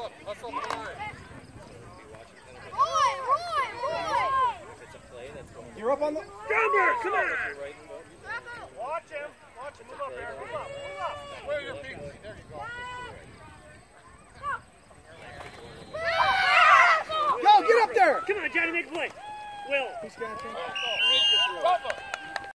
Hustle the line. Roy, Roy, Roy! You're up on the. Gumber, come on! Watch him. Watch him. Move up, Aaron. Move up. Move up. Where are your feet? There you go. Go, get up there! Come on, Johnny, make a play. Will. He's got you. Cover.